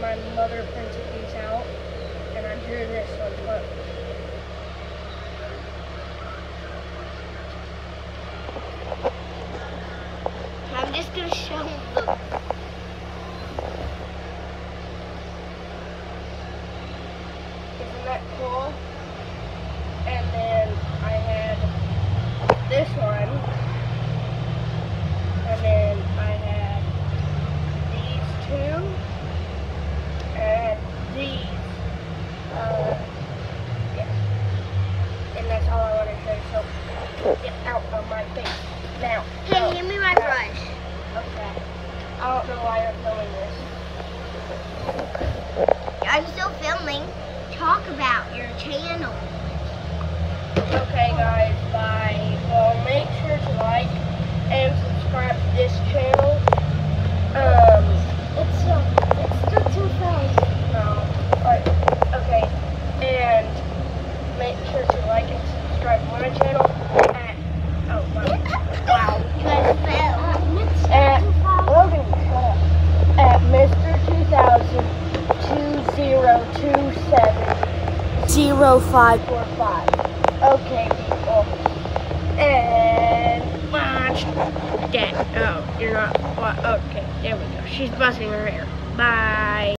my mother printed these out, and I drew this one, look. I'm just going to show them. Isn't that cool? So get out of my face. Now. Hey, go. give me my Now. brush. Okay. I don't know why I'm filming this. I'm still filming. Talk about your channel. Okay, guys, bye. Well, make sure to like and subscribe to this channel. Um, It's still, it's still two thousand. no, but, okay, and make sure to like and subscribe to at, at, uh, Logan, at uh, Mr. 2000 2027 0545. Okay, people. And watch that. Oh, you're not. Okay, there we go. She's busting her hair. Bye.